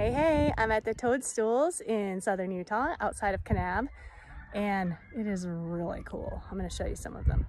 Hey, hey, I'm at the Toadstools in southern Utah outside of Kanab and it is really cool. I'm gonna show you some of them.